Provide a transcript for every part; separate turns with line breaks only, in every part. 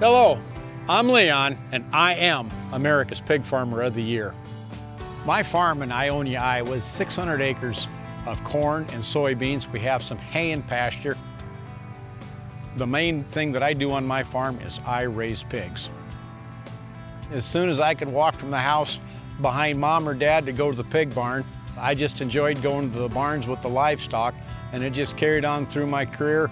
Hello, I'm Leon, and I am America's Pig Farmer of the Year. My farm in Ionia, Iowa is 600 acres of corn and soybeans. We have some hay and pasture. The main thing that I do on my farm is I raise pigs. As soon as I could walk from the house behind mom or dad to go to the pig barn, I just enjoyed going to the barns with the livestock and it just carried on through my career.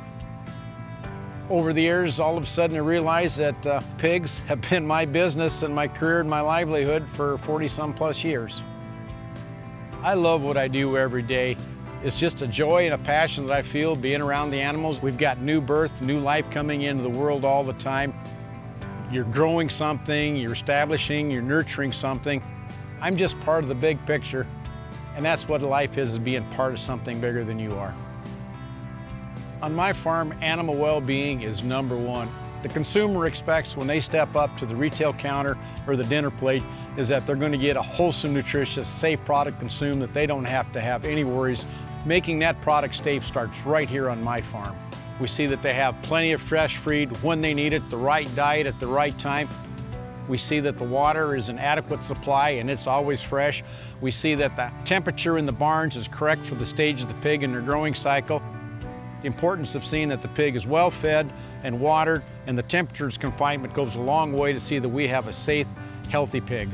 Over the years, all of a sudden I realized that uh, pigs have been my business and my career and my livelihood for 40 some plus years. I love what I do every day. It's just a joy and a passion that I feel being around the animals. We've got new birth, new life coming into the world all the time. You're growing something, you're establishing, you're nurturing something. I'm just part of the big picture, and that's what life is, is being part of something bigger than you are. On my farm, animal well-being is number one. The consumer expects when they step up to the retail counter or the dinner plate is that they're going to get a wholesome, nutritious, safe product consumed that they don't have to have any worries. Making that product safe starts right here on my farm. We see that they have plenty of fresh feed when they need it, the right diet at the right time. We see that the water is an adequate supply and it's always fresh. We see that the temperature in the barns is correct for the stage of the pig in their growing cycle. The importance of seeing that the pig is well fed and watered and the temperature's confinement goes a long way to see that we have a safe, healthy pig.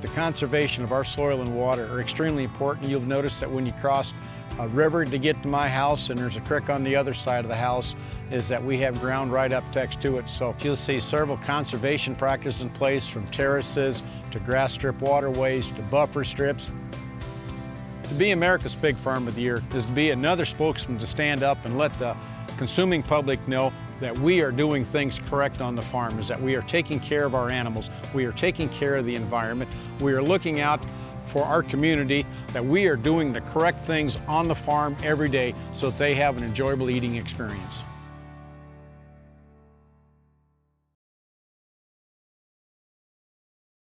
The conservation of our soil and water are extremely important. You'll notice that when you cross a river to get to my house and there's a creek on the other side of the house is that we have ground right up next to it. So you'll see several conservation practices in place from terraces to grass strip waterways to buffer strips. To be America's Pig Farm of the Year is to be another spokesman to stand up and let the consuming public know that we are doing things correct on the farm, is that we are taking care of our animals, we are taking care of the environment, we are looking out for our community, that we are doing the correct things on the farm every day so that they have an enjoyable eating experience.